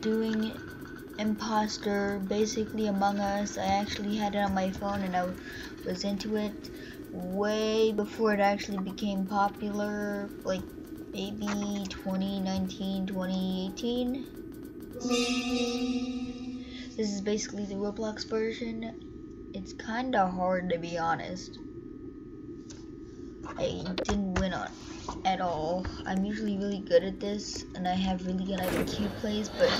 doing imposter, basically Among Us. I actually had it on my phone and I was into it way before it actually became popular, like maybe 2019, 2018. This is basically the Roblox version. It's kinda hard to be honest. I didn't win on at all. I'm usually really good at this and I have really good IQ plays, but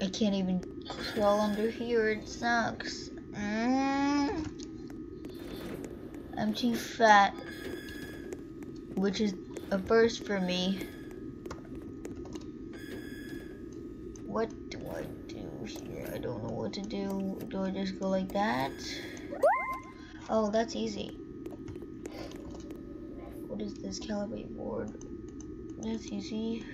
I, can't even crawl under here. It sucks. Mm. I'm too fat, which is a first for me. What do I do here? I don't know what to do. Do I just go like that? Oh, that's easy. What is this calibrate board? That's easy.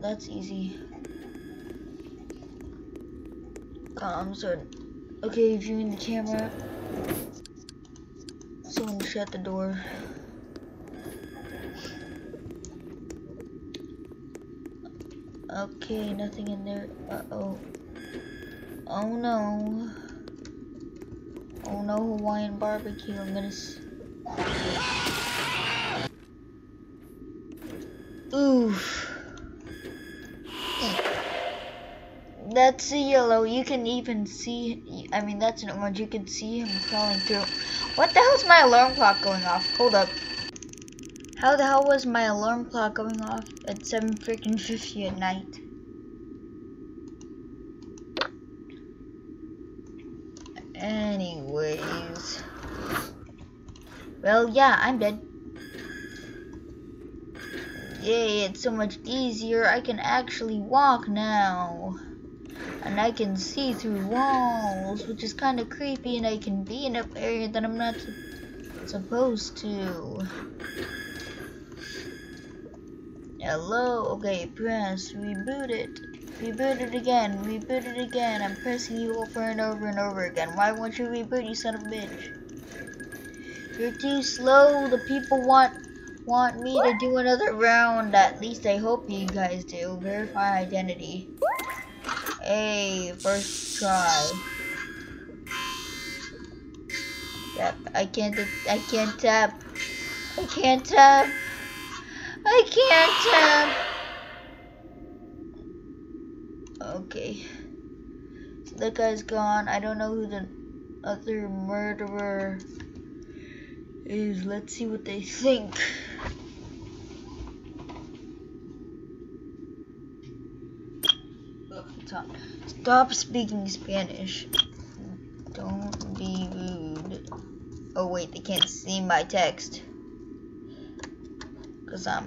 That's easy. Comms are okay. Viewing the camera. Someone shut the door. Okay, nothing in there. Uh oh. No. Oh no, Hawaiian barbecue. I'm gonna. Oof. That's a yellow. You can even see. I mean, that's an orange. You can see him crawling through. What the hell's my alarm clock going off? Hold up. How the hell was my alarm clock going off at 7 freaking 50 at night? Anyways. Well, yeah, I'm dead. Yay, it's so much easier. I can actually walk now. And I can see through walls, which is kind of creepy, and I can be in an area that I'm not supposed to. Hello? Okay, press. Reboot it. Reboot it again. Reboot it again. I'm pressing you over and over and over again. Why won't you reboot, you son of a bitch? You're too slow. The people want want me to do another round. At least I hope you guys do. Verify identity. Hey, first try. Yep, I can't. I can't tap. I can't tap. I can't tap. Okay. So that guy's gone. I don't know who the other murderer is. Let's see what they think. Stop speaking Spanish. Don't be rude. Oh wait, they can't see my text. Cause I'm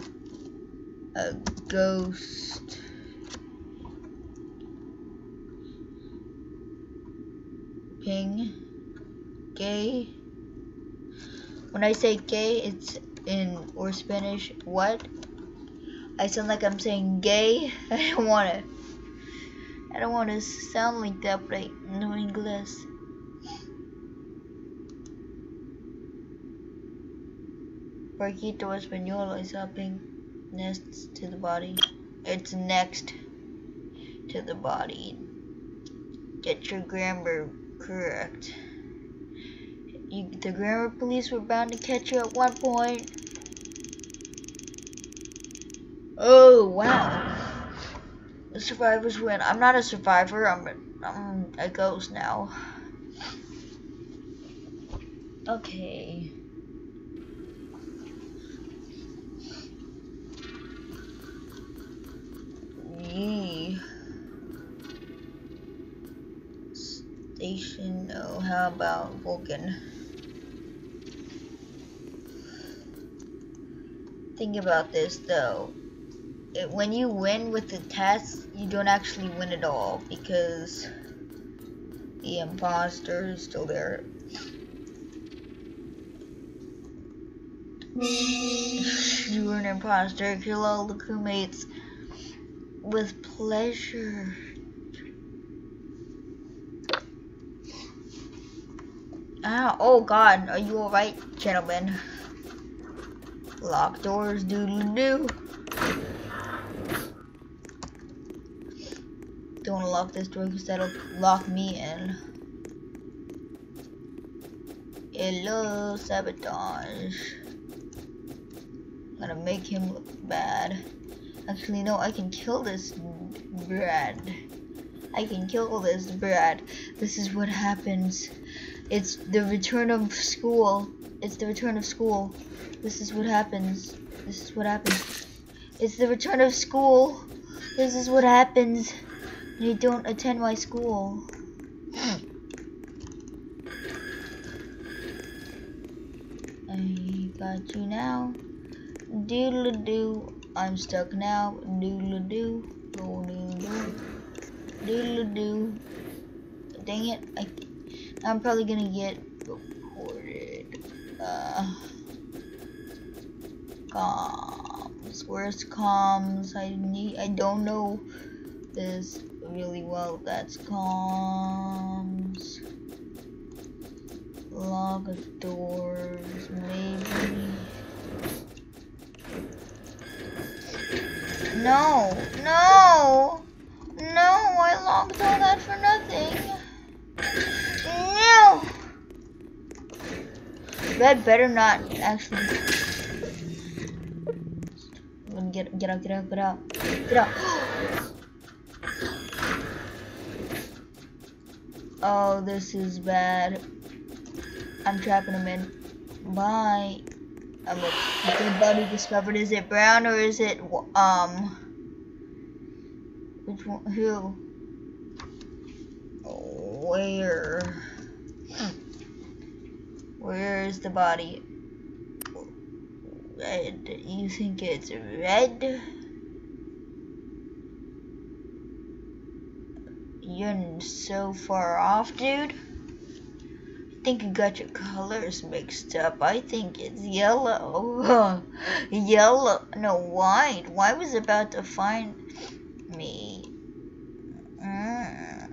a ghost. Ping. Gay. When I say gay, it's in or Spanish. What? I sound like I'm saying gay. I don't wanna. I don't wanna sound like that, but I know English. Barquito Español is helping next to the body. It's next to the body. Get your grammar correct. You, the grammar police were bound to catch you at one point. Oh, wow. The survivors win. I'm not a survivor. I'm a, I'm a ghost now. Okay. Yee. Station, oh, how about Vulcan? Think about this though. It, when you win with the test, you don't actually win at all because the imposter is still there. you were an imposter. Kill all the crewmates with pleasure. Ah, oh god, are you alright, gentlemen? Lock doors, doodle doo. Don't lock this door because that'll lock me in. Hello, sabotage. I'm gonna make him look bad. Actually, no, I can kill this Brad. I can kill this Brad. This is what happens. It's the return of school. It's the return of school. This is what happens. This is what happens. It's the return of school. This is what happens you don't attend my school. I got you now. Doodle doo. I'm stuck now. Doodle doo. Doodle doo. Doodle doo. Dang it. I, I'm probably gonna get. Uh, comms. Where's comms? I need. I don't know this really well. That's comms. Lock doors, maybe. No, no, no, I locked all that for nothing. No! That better not actually. Get, get out, get out, get out, get out. oh, this is bad. I'm trapping him in. Bye. I'm a dead body discovered. Is it brown or is it um? Which one? Who? Where? Is the body? Red. You think it's red? You're so far off, dude I think you got your colors mixed up. I think it's yellow. yellow. No, white. White was about to find me. Mm.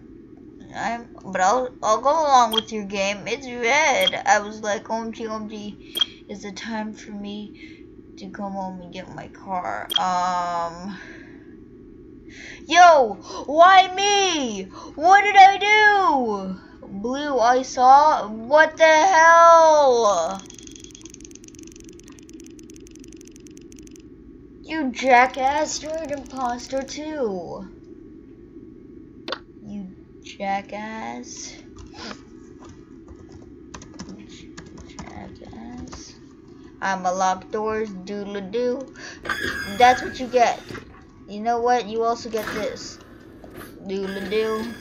I'm, but I'll, I'll go along with your game. It's red. I was like, OMG, OMG, is it time for me to come home and get my car? Um... Yo, why me? What did I do? blue I saw. What the hell? You jackass, you're an imposter too. Jackass. Jackass. I'm a lock doors, doodle doo. That's what you get. You know what? You also get this. Doodle doo.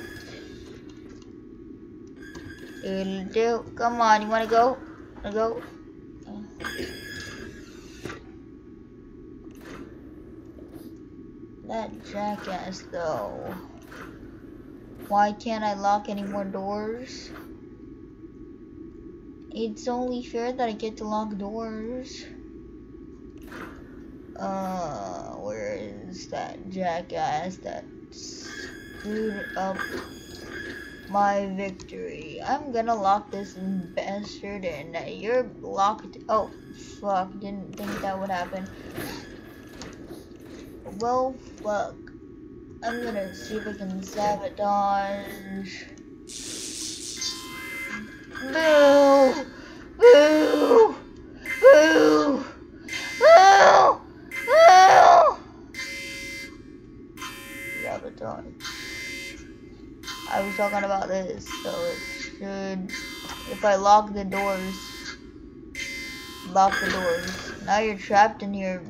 It'll do. Come on, you wanna go? Wanna go? That jackass though. Why can't I lock any more doors? It's only fair that I get to lock doors. Uh, where is that jackass that screwed up my victory. I'm gonna lock this bastard in. You're locked. Oh, fuck. Didn't think that would happen. Well, fuck. I'm gonna see if I can sabotage. Boo! Boo! Boo! Boo! Boo! Sabotage. I was talking about this, so it should, if I lock the doors, lock the doors. Now you're trapped in here.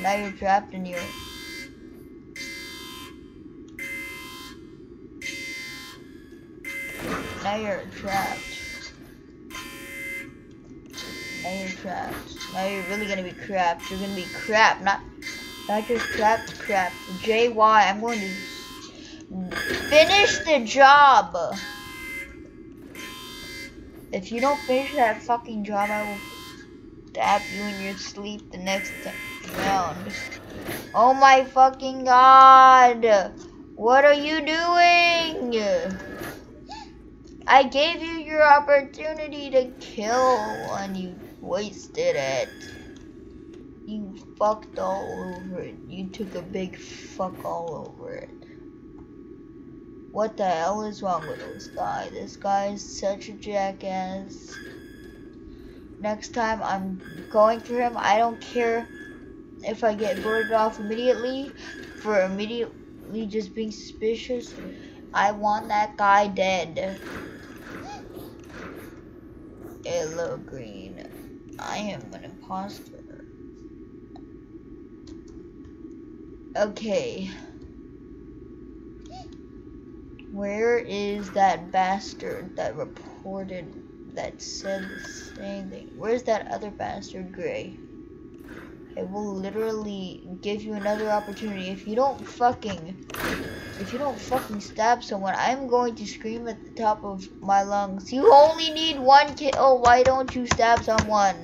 Now you're trapped in here. Now you're trapped. Now you're trapped. Now you're really gonna be trapped. You're gonna be crap, not not just trapped, crap. JY, I'm going to Finish the job. If you don't finish that fucking job, I will stab you in your sleep the next round. Oh my fucking god! What are you doing? I gave you your opportunity to kill and you wasted it. You fucked all over it. You took a big fuck all over it. What the hell is wrong with this guy? This guy is such a jackass. Next time I'm going for him, I don't care if I get voted off immediately for immediately just being suspicious. I want that guy dead. Hello, Green. I am an imposter. Okay. Where is that bastard that reported that said the same thing? Where's that other bastard, Gray? I will literally give you another opportunity. If you don't fucking, if you don't fucking stab someone, I'm going to scream at the top of my lungs. You only need one kill. Why don't you stab someone?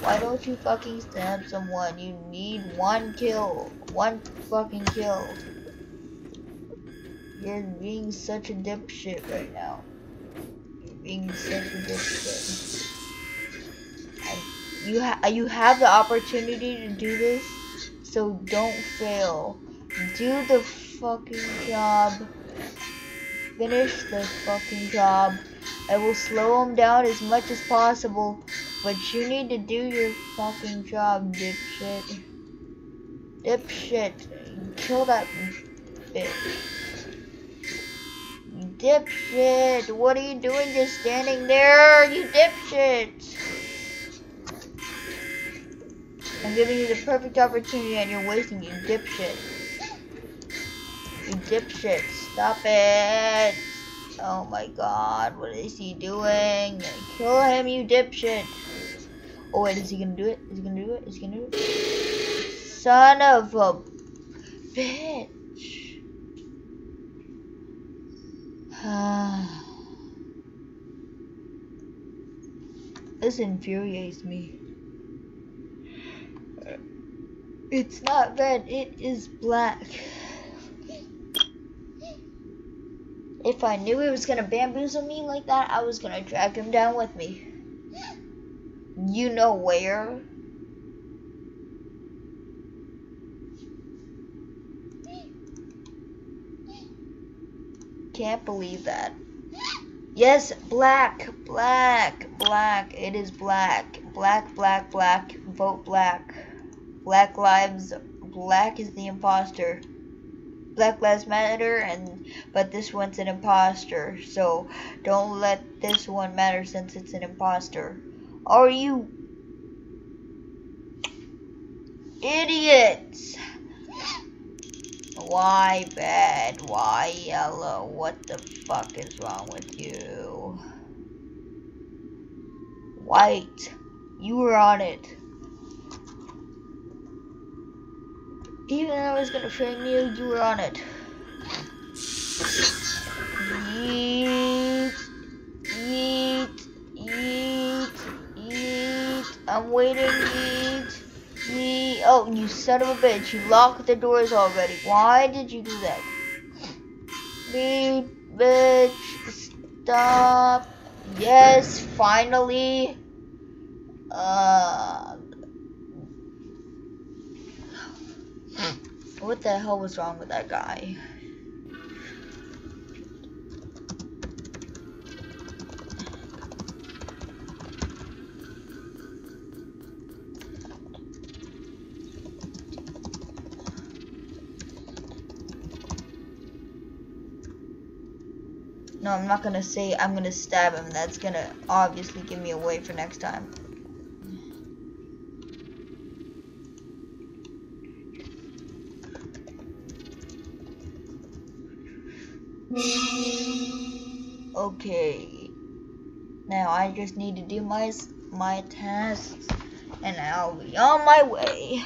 Why don't you fucking stab someone? You need one kill. One fucking kill. You're being such a dipshit right now. You're being such a dipshit. And you ha you have the opportunity to do this, so don't fail. Do the fucking job. Finish the fucking job. I will slow him down as much as possible, but you need to do your fucking job, dipshit. Dipshit. Kill that bitch dipshit! What are you doing just standing there, you dipshit? I'm giving you the perfect opportunity and you're wasting you dipshit. Dipshit, stop it! Oh my god, what is he doing? Kill him, you dipshit! Oh wait, is he gonna do it? Is he gonna do it? Is he gonna do it? Son of a bitch! this infuriates me. It's not red, it is black. If I knew he was gonna bamboozle me like that, I was gonna drag him down with me. You know where? can't believe that. Yes, black, black, black. It is black. Black, black, black. Vote black. Black lives. Black is the imposter. Black lives matter, and but this one's an imposter. So don't let this one matter since it's an imposter. Are you idiots? Why bad? Why yellow? What the fuck is wrong with you? White. You were on it. Even though I was gonna frame you, you were on it. Eat, eat, eat, eat. I'm waiting, eat. Me, oh, you son of a bitch. You locked the doors already. Why did you do that? Me, bitch. Stop. Yes, finally. Uh. What the hell was wrong with that guy? No, I'm not gonna say I'm gonna stab him. That's gonna obviously give me away for next time. I just need to do my my tasks and I'll be on my way.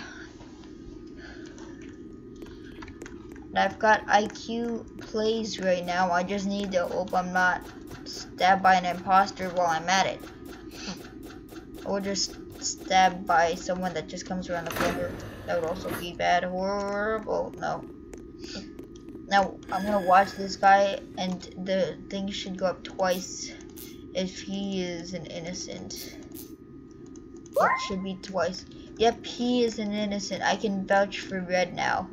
I've got IQ plays right now. I just need to hope I'm not stabbed by an imposter while I'm at it. Or just stabbed by someone that just comes around the corner. That would also be bad. Horrible. No. Now, I'm gonna watch this guy, and the thing should go up twice if he is an innocent. It should be twice. Yep, he is an innocent. I can vouch for Red now.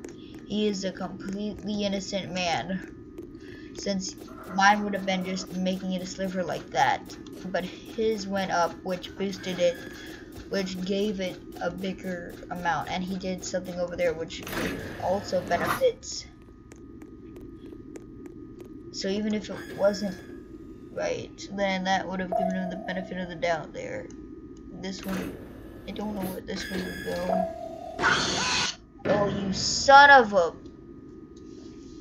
He is a completely innocent man. Since mine would have been just making it a sliver like that. But his went up, which boosted it, which gave it a bigger amount. And he did something over there, which also benefits. So even if it wasn't right, then that would have given him the benefit of the doubt there. This one I don't know where this one would go. Oh, you son of a...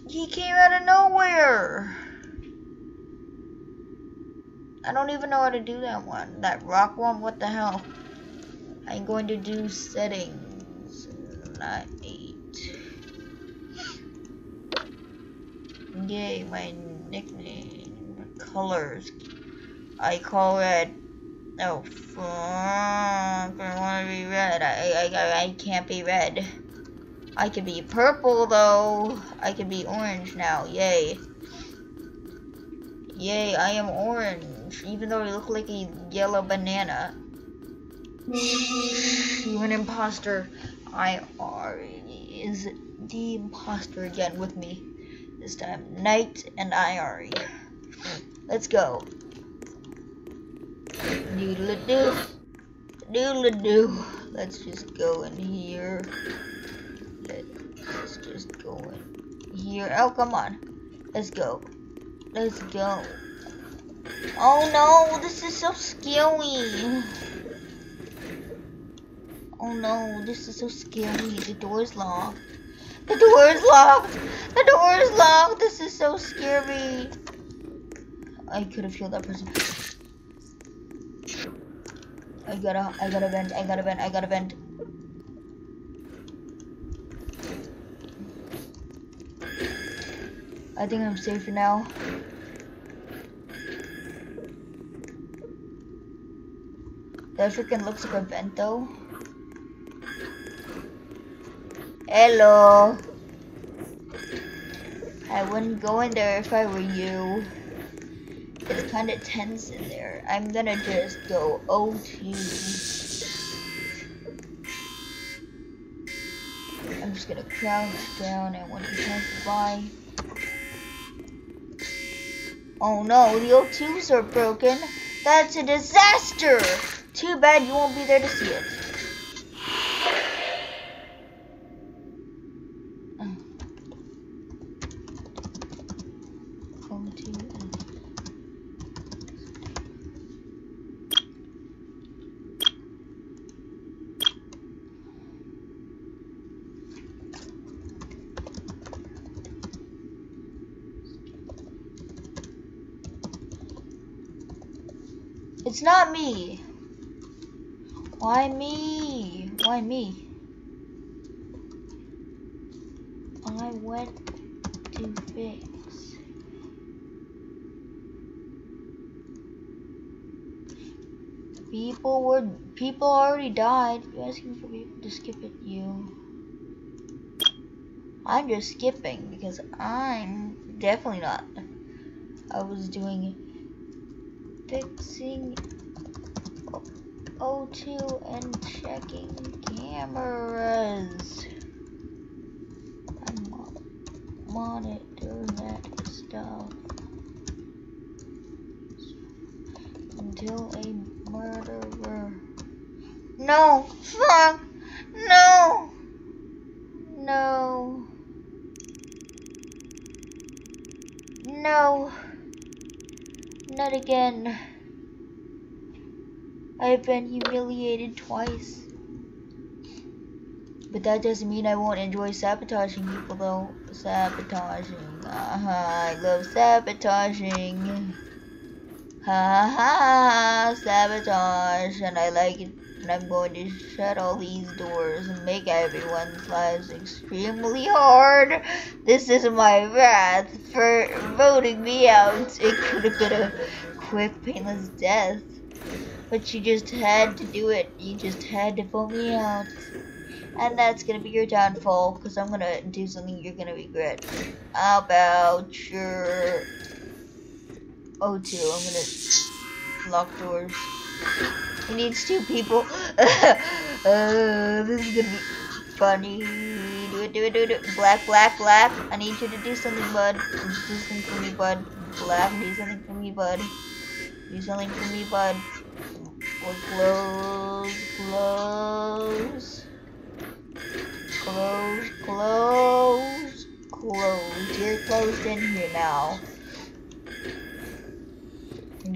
He came out of nowhere! I don't even know how to do that one. That rock one, what the hell? I'm going to do settings. Not eight. Yay, my nickname. Colors. I call it Oh. I want to be red. I, I, I can't be red. I can be purple, though. I can be orange now. Yay. Yay, I am orange. Even though I look like a yellow banana. You an imposter. I are is the imposter again with me. This time, Knight and I are. Let's go. Doodle doo. Doodle doo. Let's just go in here. Let's just go in here. Oh, come on. Let's go. Let's go. Oh no, this is so scary. Oh no, this is so scary. The door is locked. The door is locked. The door is locked. This is so scary. I could have killed that person. I gotta, I gotta vent, I gotta vent, I gotta vent. I think I'm safe for now. That freaking looks like a vent though. Hello. I wouldn't go in there if I were you. Kind of tense in there. I'm gonna just go O2. I'm just gonna crouch down and when he comes by. Oh no, the O2s are broken. That's a disaster! Too bad you won't be there to see it. It's not me. Why me? Why me? I went to fix. People were people died. You're asking for people to skip it? You. I'm just skipping because I'm definitely not. I was doing fixing O2 and checking cameras. I'm monitoring that stuff until a murderer. No, fuck, no, no, no. Not again. I've been humiliated twice. But that doesn't mean I won't enjoy sabotaging people though. Sabotaging. Uh -huh, I love sabotaging. Ha ha ha, sabotage. And I like it and I'm going to shut all these doors and make everyone's lives extremely hard. This is my wrath for voting me out. It could have been a quick, painless death. But you just had to do it. You just had to vote me out. And that's gonna be your downfall, because I'm gonna do something you're gonna regret. How about your O2? I'm gonna lock doors. He needs two people. uh, this is gonna be funny. Do it, do it, do it. Black, black, black. I need you to do something, bud. Do something for me, bud. Black, do something for me, bud. Do something for me, bud. We're close, close. Close, close, close. You're closed in here now.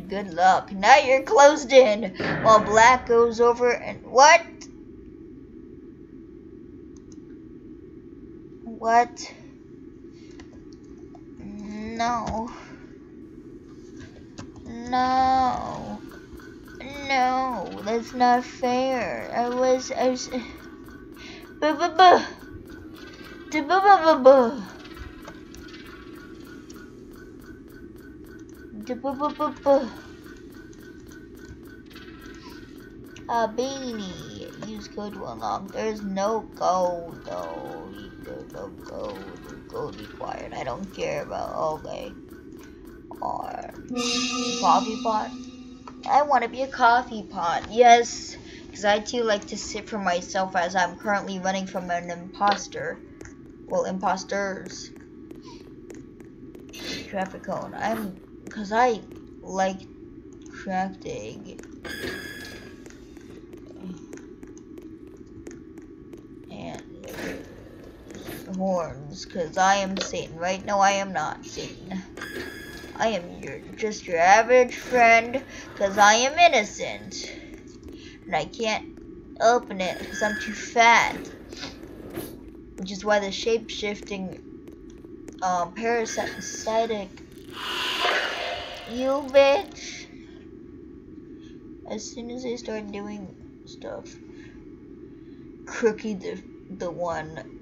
Good luck. Now you're closed in while black goes over and what? What? No. No. No, that's not fair. I was, I was. Buh buh buh. A beanie. Use code to unlock. There's no gold though. There's no gold. Code required. I don't care about. Okay. Or coffee pot. I want to be a coffee pot. Yes, because I too like to sit for myself as I'm currently running from an imposter. Well, imposters. Traffic cone. I'm because I like crafting. And horns, because I am Satan, right? No, I am not Satan. I am your just your average friend, because I am innocent. And I can't open it because I'm too fat. Which is why the shape-shifting um, parasitic you bitch! As soon as I start doing stuff, Crookie the the one,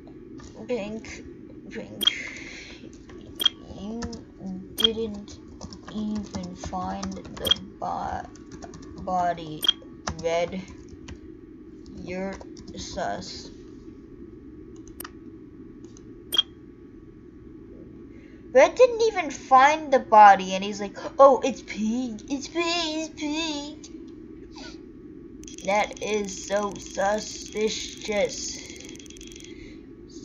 Pink, Pink, you didn't even find the bo body, Red. You're sus. Red didn't even find the body, and he's like, oh, it's pink, it's pink, it's pink. That is so suspicious.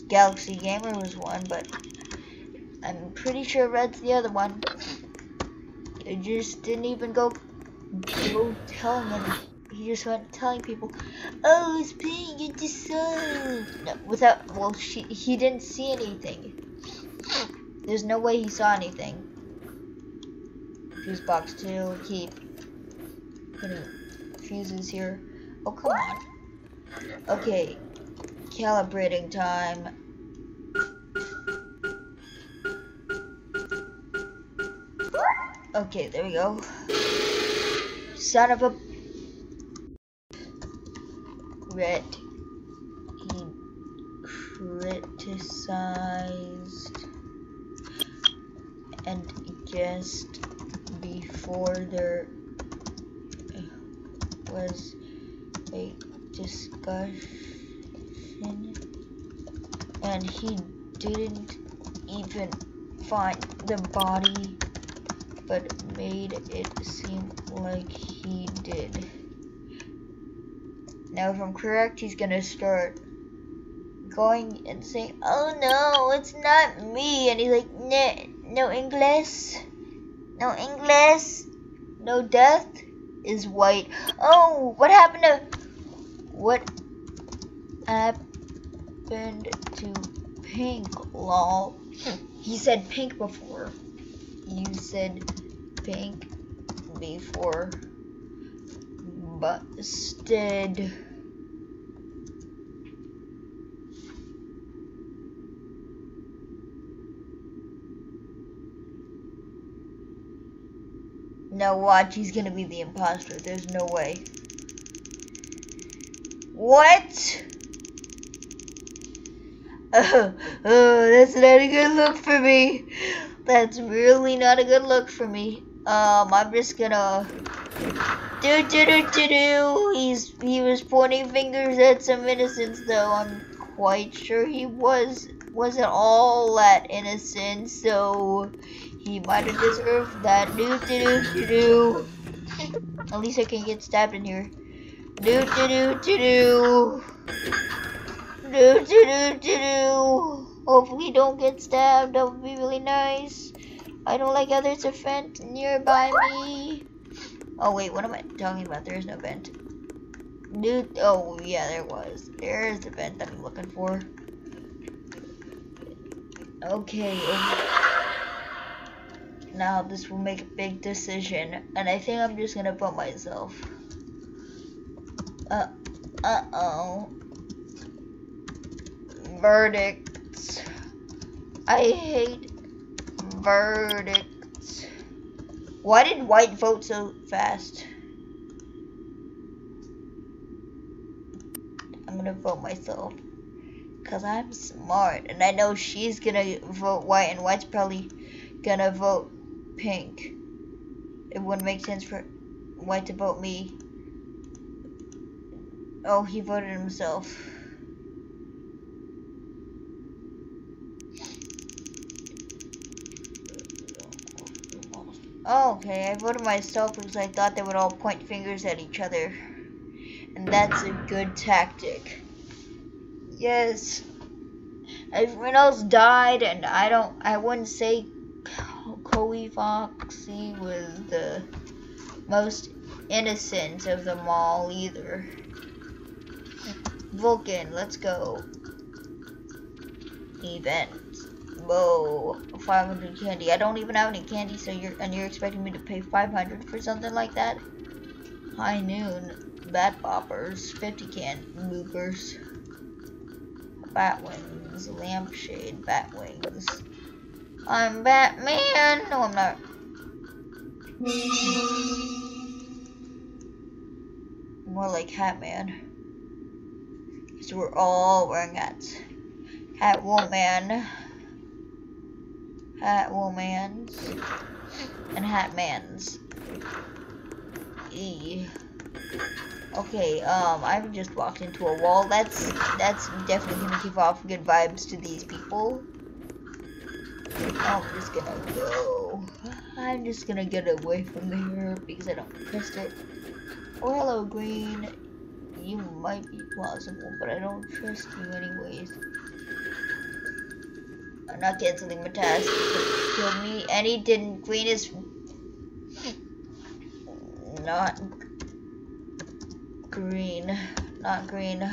Galaxy Gamer was one, but I'm pretty sure Red's the other one. He just didn't even go, go telling him. He just went telling people, oh, it's pink, it's the sun. No, without, well, she, he didn't see anything. There's no way he saw anything. Fuse box 2, keep putting fuses here. Oh, come on. Okay, calibrating time. Okay, there we go. Son of a... Red. He criticized and just before there was a discussion and he didn't even find the body but made it seem like he did. Now if I'm correct, he's gonna start going and saying, oh no, it's not me, and he's like, nah, no English. No English. No death is white. Oh, what happened to... What happened to pink, lol? Hmm, he said pink before. You said pink before. Busted. Now watch, he's gonna be the imposter. There's no way. What? Oh, oh, that's not a good look for me. That's really not a good look for me. Um, I'm just gonna Do do do do do. He's he was pointing fingers at some innocents, though. I'm quite sure he was wasn't all that innocent, so he might have deserved that. Do do do do do. At least I can get stabbed in here. Do do do do do. Do do do do do. Hopefully, don't get stabbed. That would be really nice. I don't like others to vent nearby me. Oh wait, what am I talking about? There is no vent. Dude, oh yeah, there was. There is the vent that I'm looking for. Okay. Now this will make a big decision, and I think I'm just gonna vote myself. Uh, uh oh. Verdicts. I hate verdicts. Why did white vote so fast? I'm gonna vote myself. Because I'm smart. And I know she's gonna vote white and white's probably gonna vote pink. It wouldn't make sense for white to vote me. Oh, he voted himself. Oh, okay, I voted myself because I thought they would all point fingers at each other. And that's a good tactic. Yes. Everyone else died, and I don't, I wouldn't say Foxy was the most innocent of them all either. Vulcan, let's go. Event. Whoa, 500 candy. I don't even have any candy, so you're and you're expecting me to pay 500 for something like that? High noon, bat boppers, 50 can movers, bat wings, lampshade, bat wings. I'm Batman. No, I'm not. More like Hatman. So we're all wearing hats. Hatwoman. Hatwoman's. And Hatman's. E. Okay, um, I've just walked into a wall. That's that's definitely gonna give off good vibes to these people. I'm just gonna go. I'm just gonna get away from here because I don't trust it. Oh, hello, Green. You might be plausible, but I don't trust you anyways. I'm not canceling my task. Kill me, and he didn't. Green is not green. Not green.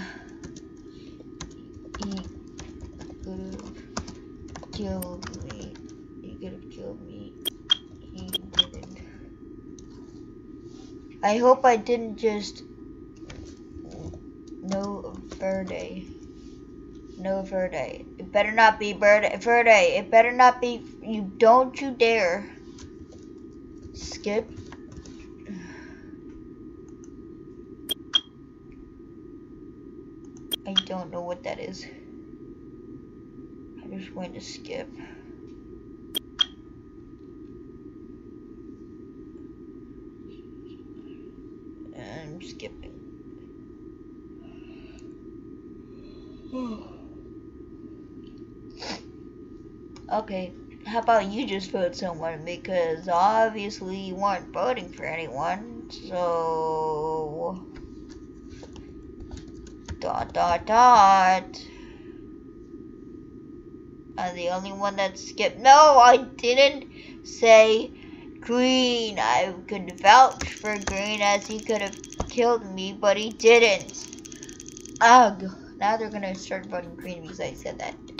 He killed could have killed me. He didn't. I hope I didn't just no Verde. No Verde. It better not be Verde. Verde. It better not be. You don't you dare. Skip. I don't know what that is. I just went to skip. I'm skipping. Okay, how about you just vote someone because obviously you weren't voting for anyone, so dot dot dot. I'm the only one that skipped. No, I didn't say Green. I could vouch for Green as he could have killed me, but he didn't. Ugh. Now they're gonna start voting Green because I said that.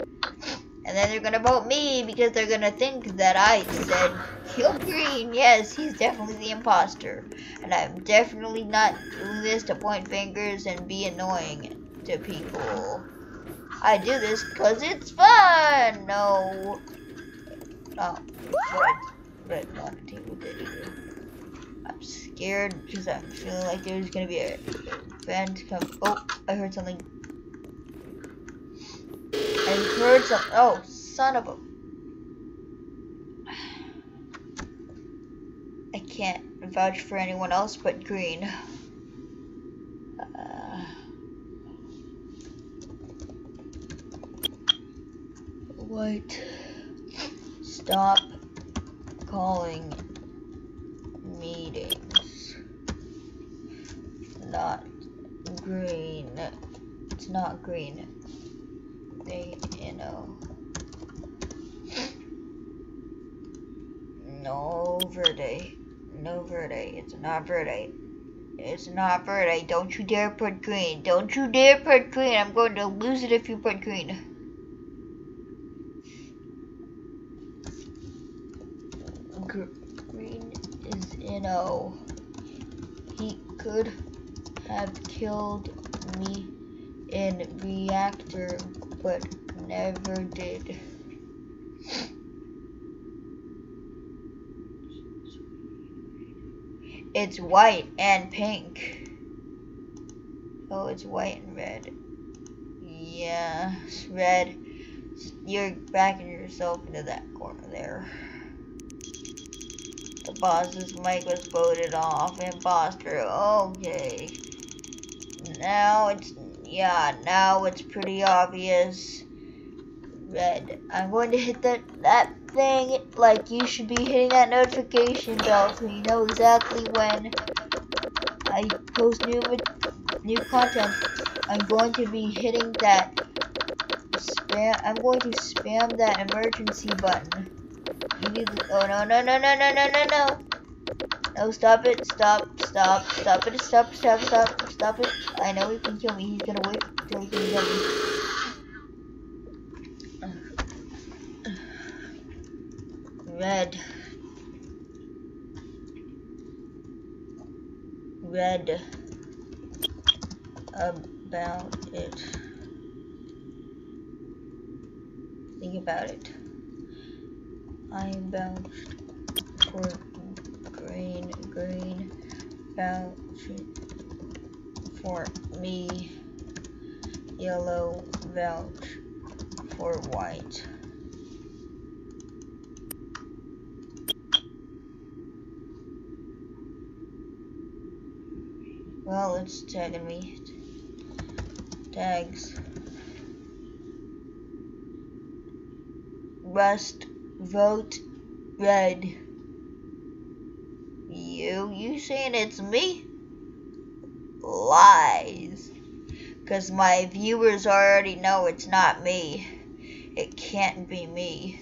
And then they're gonna vote me because they're gonna think that I said kill Green. Yes, he's definitely the imposter. And I'm definitely not doing this to point fingers and be annoying to people. I do this because it's fun. No. Oh, red. Red it either. I'm scared because I'm feeling like there's gonna be a event come. Oh, I heard something. I heard some. Oh, son of a. I can't vouch for anyone else but green. Uh, what? Stop calling meetings. Not green. It's not green. They, you know. No verde. No verde. It's not verde. It's not verde. Don't you dare put green. Don't you dare put green. I'm going to lose it if you put green. green is in O. He could have killed me in reactor, but never did. It's white and pink. Oh, it's white and red. Yeah, it's red. You're backing yourself into that corner there. The boss's mic was voted off. And Imposter. Okay. Now it's, yeah, now it's pretty obvious. Red. I'm going to hit that, that thing like you should be hitting that notification bell so you know exactly when I post new new content. I'm going to be hitting that spam. I'm going to spam that emergency button. You need to, oh no no no no no no no no. No, stop it, stop, stop, stop it, stop, stop, stop, stop it. I know he can kill me, he's gonna wait until he can kill me. red. Red. About it. Think about it. I bounced for green green vouch for me yellow vouch for white Well, it's tagging me. Tags. Rust, vote, red. You? You saying it's me? Lies. Because my viewers already know it's not me. It can't be me.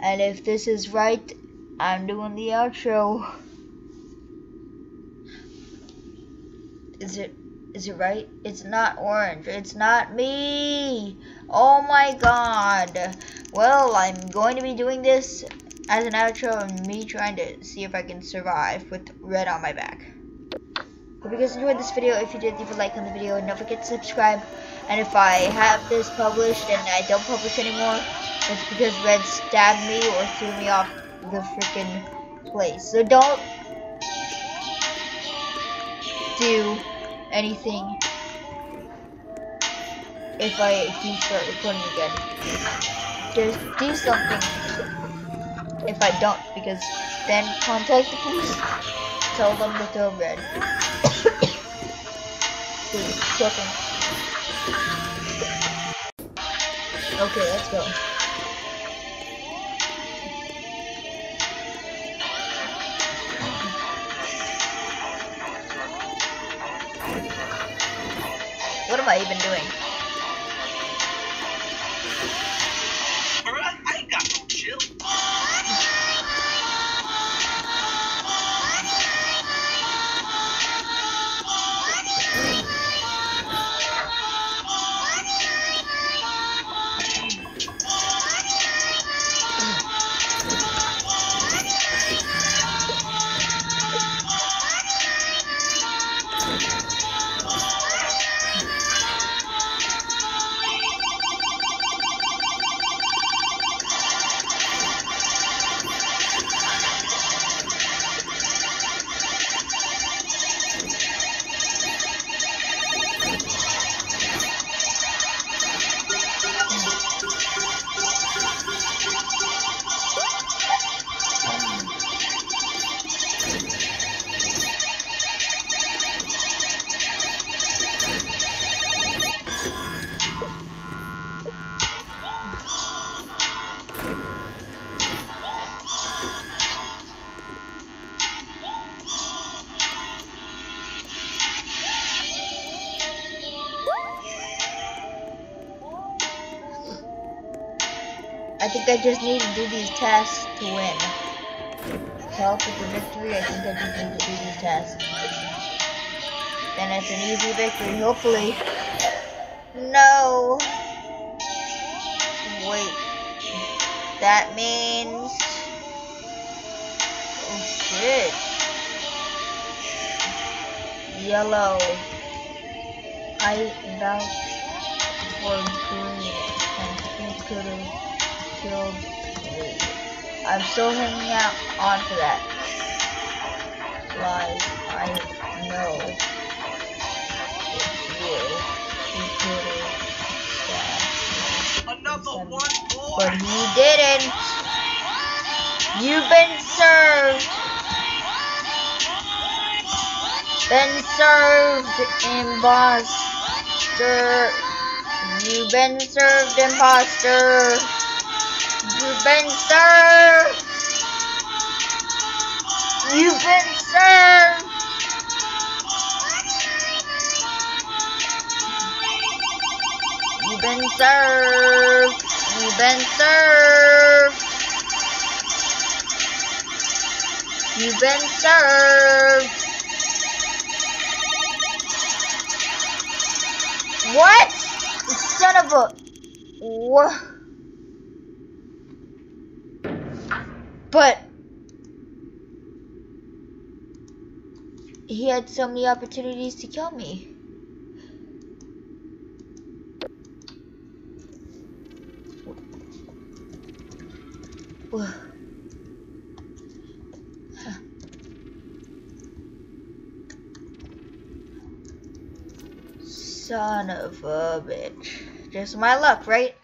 And if this is right, I'm doing the outro. Is it is it right? It's not orange. It's not me. Oh my god. Well, I'm going to be doing this as an outro and me trying to see if I can survive with red on my back. Hope you guys enjoyed this video. If you did, leave a like on the video and don't forget to subscribe. And if I have this published and I don't publish anymore, it's because Red stabbed me or threw me off the freaking place. So don't do anything if I do start recording again. Just do something if I don't, because then contact the police, tell them to throw red. Please, Okay, let's go. What am I even doing? I just need to do these tests to win. To help with the victory, I think I just need to do these tests. Then it's an easy victory, hopefully. No. Wait. That means... Oh shit. Yellow. I vouch for green could have killed. I'm still hanging out on to that. Lies, I know. It's you. He could have Another one more. But he didn't. You've been served. Been served, imposter. You've been served, imposter. You've been served. You've been served. You've been served. You've been served. You've been served. What? Son of a. What? But. He had so many opportunities to kill me. Son of a bitch. Just my luck, right?